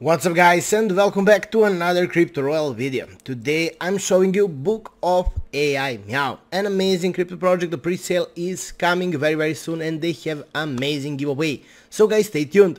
What's up guys and welcome back to another Crypto Royal video. Today I'm showing you Book of AI Meow, an amazing crypto project. The pre-sale is coming very very soon and they have amazing giveaway. So guys stay tuned.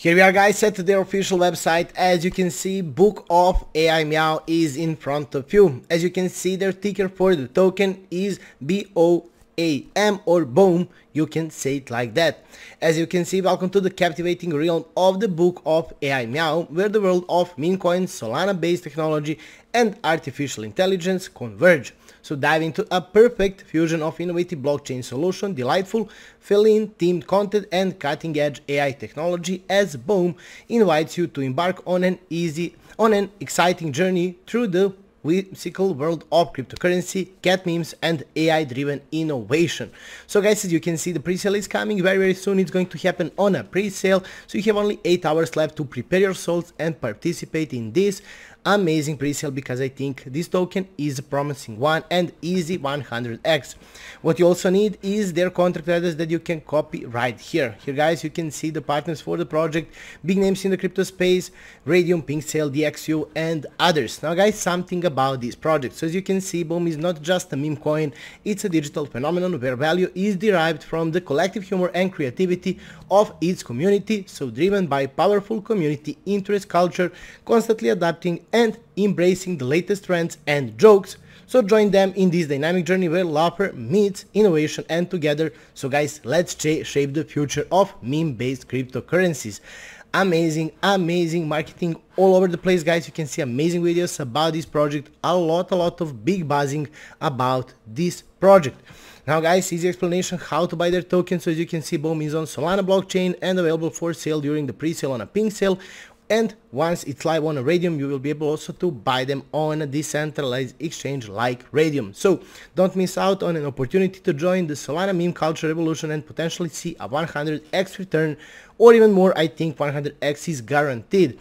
Here we are guys at their official website. As you can see, Book of AI Meow is in front of you. As you can see, their ticker for the token is BOAM or BOOM. You can say it like that. As you can see, welcome to the captivating realm of the Book of AI Meow, where the world of meme coins, Solana-based technology, and artificial intelligence converge. So dive into a perfect fusion of innovative blockchain solution, delightful, fill-in, themed content and cutting-edge AI technology as Boom invites you to embark on an easy, on an exciting journey through the whimsical world of cryptocurrency, cat memes and AI driven innovation. So guys as you can see the pre-sale is coming very very soon, it's going to happen on a pre-sale so you have only 8 hours left to prepare your souls and participate in this amazing pre-sale because I think this token is a promising one and easy 100x. What you also need is their contract address that you can copy right here. Here guys you can see the partners for the project, big names in the crypto space, Raydium, PinkSale, DEXView and others. Now guys something about this project. So as you can see Boom is not just a meme coin, it's a digital phenomenon where value is derived from the collective humor and creativity of its community, so driven by powerful community interest culture, constantly adapting and embracing the latest trends and jokes. So join them in this dynamic journey where laughter meets innovation and together. So guys, let's shape the future of meme-based cryptocurrencies. Amazing, amazing marketing all over the place guys. You can see amazing videos about this project. A lot, a lot of big buzzing about this project. Now guys, easy explanation how to buy their token. So as you can see, Boom is on Solana blockchain and available for sale during the pre-sale on a PinkSale and once it's live on a Raydium you will be able also to buy them on a decentralized exchange like Raydium. So don't miss out on an opportunity to join the Solana meme culture revolution and potentially see a 100x return or even more I think 100x is guaranteed.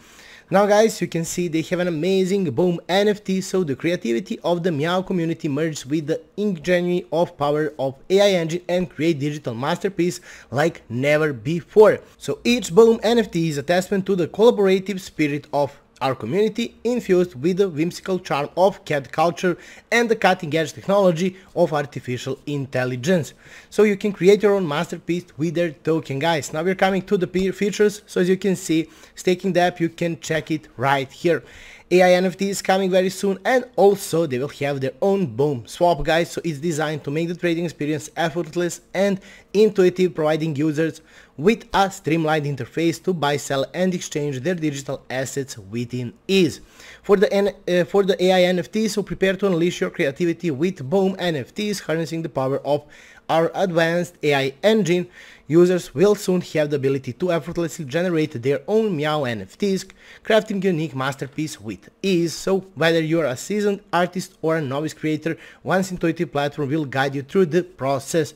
Now guys, you can see they have an amazing Boom NFT, so the creativity of the Meow community merged with the ingenuity of power of AI engine and create digital masterpiece like never before. So each Boom NFT is a testament to the collaborative spirit of our community infused with the whimsical charm of cat culture and the cutting edge technology of artificial intelligence. So you can create your own masterpiece with their token guys. Now we're coming to the features. So as you can see, staking dApp, you can check it right here. AI NFT is coming very soon and also they will have their own boom swap guys so it's designed to make the trading experience effortless and intuitive providing users with a streamlined interface to buy, sell and exchange their digital assets within ease. For the, N uh, for the AI NFT, so prepare to unleash your creativity with Boom NFTs harnessing the power of our advanced AI engine, users will soon have the ability to effortlessly generate their own Meow NFTs, crafting unique masterpiece with ease, so whether you're a seasoned artist or a novice creator, one's intuitive platform will guide you through the process.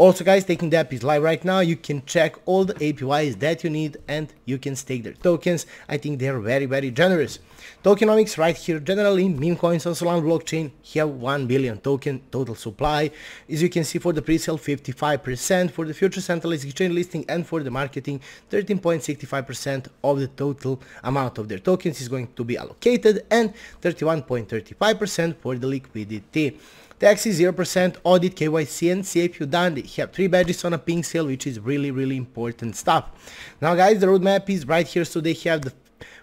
Also guys, taking the app is live right now, you can check all the APYs that you need and you can stake their tokens. I think they're very very generous. Tokenomics right here, generally meme coins on Solana blockchain have 1 billion token total supply. As you can see for the pre-sale 55%, for the future centralized exchange listing and for the marketing 13.65% of the total amount of their tokens is going to be allocated and 31.35% for the liquidity. Tax is 0%, audit, KYC and SAFU done. They have 3 badges on a PinkSale which is really really important stuff. Now guys the roadmap is right here so they have the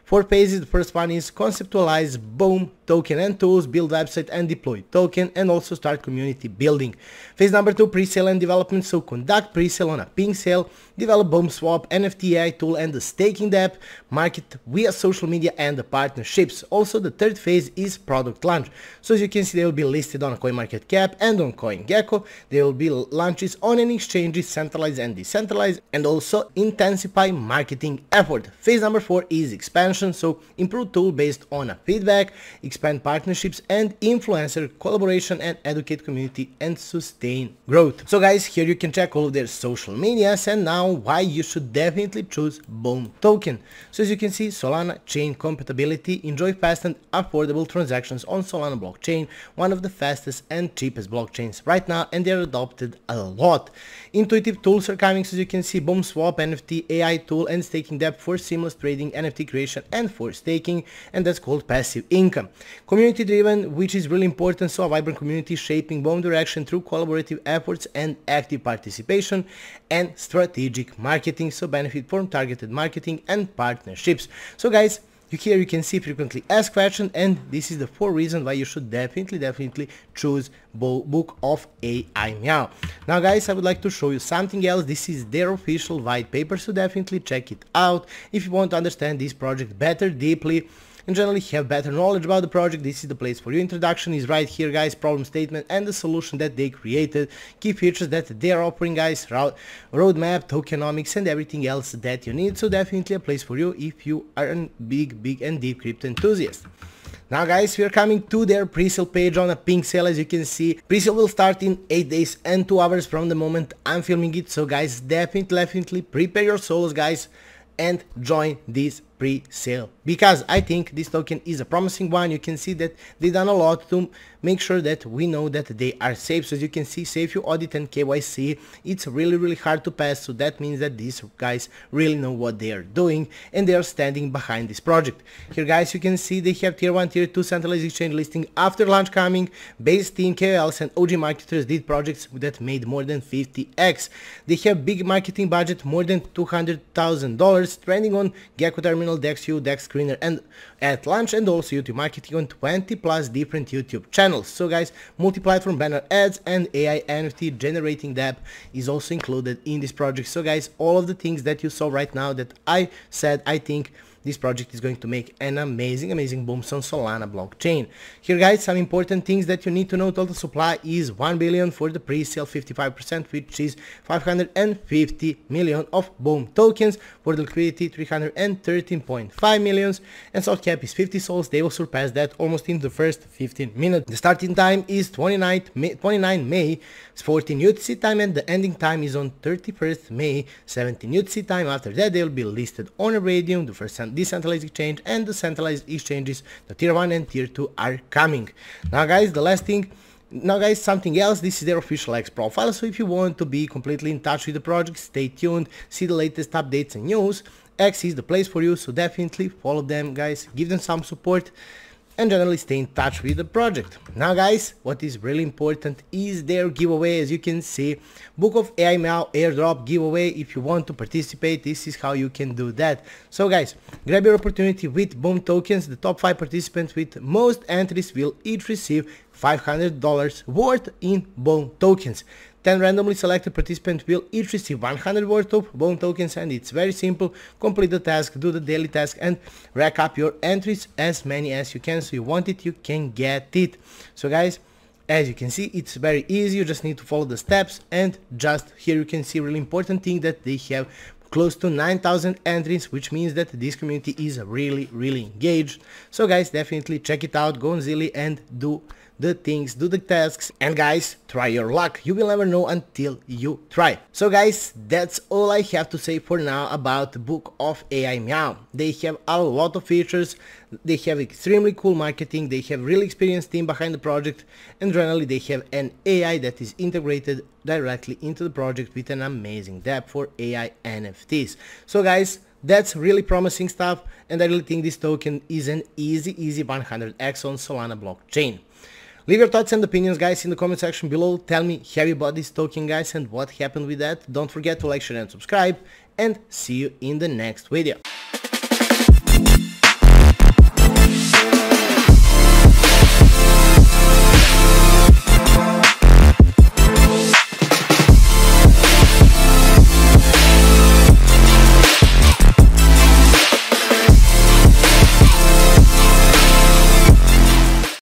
Four phases, the first one is conceptualize, boom, token and tools, build website and deploy token and also start community building. Phase number two, pre-sale and development. So conduct pre-sale on a PinkSale, develop Boom Swap, NFT AI tool and the staking app, market via social media and the partnerships. Also the third phase is product launch. So as you can see they will be listed on CoinMarketCap and on CoinGecko. They will be launches on any exchanges centralized and decentralized and also intensify marketing effort. Phase number four is expansion expansion, so improve tool based on feedback, expand partnerships and influencer collaboration and educate community and sustain growth. So guys, here you can check all of their social medias and now why you should definitely choose BOOM token. So as you can see, Solana chain compatibility, enjoy fast and affordable transactions on Solana blockchain, one of the fastest and cheapest blockchains right now and they're adopted a lot. Intuitive tools are coming so as you can see BOOM Swap NFT AI tool and staking dApp for seamless trading, NFT creation and for staking and that's called passive income. Community driven which is really important so a vibrant community shaping BOOM direction through collaborative efforts and active participation and strategic marketing so benefit from targeted marketing and partnerships. So guys here you can see frequently asked question and this is the four reasons why you should definitely definitely choose book of AI Meow. Now guys I would like to show you something else this is their official white paper so definitely check it out if you want to understand this project better deeply and generally have better knowledge about the project, this is the place for you. Introduction is right here guys, problem statement and the solution that they created, key features that they are offering guys, route roadmap, tokenomics and everything else that you need. So definitely a place for you if you are a big, big and deep crypto enthusiast. Now guys, we are coming to their pre-sale page on a pink sale as you can see. Pre-sale will start in 8 days and 2 hours from the moment I'm filming it. So guys, definitely, definitely prepare your souls guys and join this pre-sale because I think this token is a promising one. You can see that they done a lot to make sure that we know that they are safe. So as you can see, SAFU audit and KYC, it's really, really hard to pass. So that means that these guys really know what they are doing and they are standing behind this project. Here guys, you can see they have tier 1, tier 2 centralized exchange listing after launch coming. Base team, KOLs and OG marketers did projects that made more than 50x. They have big marketing budget, more than $200,000, trending on Gecko Terminal Terminal, DEXView, Dex Screener and at launch and also YouTube marketing on 20 plus different YouTube channels. So guys, multi-platform banner ads and AI NFT generating dApp is also included in this project. So guys, all of the things that you saw right now that I said, I think this project is going to make an amazing, amazing boom on Solana blockchain. Here guys, some important things that you need to know. Total supply is 1 billion for the pre-sale 55%, which is 550 million of boom tokens. For the liquidity, 313.5 millions. And soft cap is 50 SOLs. They will surpass that almost in the first 15 minutes. The starting time is 29 May, 29 May 14 UTC time and the ending time is on 31st May 17 UTC time. After that, they will be listed on Raydium, the first decentralized exchange and the centralized exchanges, the tier 1 and tier 2 are coming. Now guys, the last thing now guys, something else, this is their official X profile, so if you want to be completely in touch with the project, stay tuned, see the latest updates and news, X is the place for you, so definitely follow them guys, give them some support and generally stay in touch with the project. Now guys, what is really important is their giveaway as you can see. Book of AI Meow airdrop giveaway. If you want to participate, this is how you can do that. So guys, grab your opportunity with Boom tokens. The top 5 participants with most entries will each receive $500 worth in Bone tokens. 10 randomly selected participants will each receive 100 worth of Bone tokens and it's very simple. Complete the task, do the daily task and rack up your entries as many as you can. So you want it, you can get it. So guys, as you can see, it's very easy. You just need to follow the steps and just here you can see really important thing that they have close to 9000 entries which means that this community is really really engaged so guys definitely check it out go on Zealy and do the things, do the tasks, and guys, try your luck. You will never know until you try. So guys, that's all I have to say for now about the book of AI Meow. They have a lot of features, they have extremely cool marketing, they have really experienced team behind the project, and generally they have an AI that is integrated directly into the project with an amazing dApp for AI NFTs. So guys, that's really promising stuff and I really think this token is an easy, easy 100x on Solana blockchain. Leave your thoughts and opinions guys in the comment section below. Tell me bought this token guys and what happened with that. Don't forget to like, share and subscribe and see you in the next video.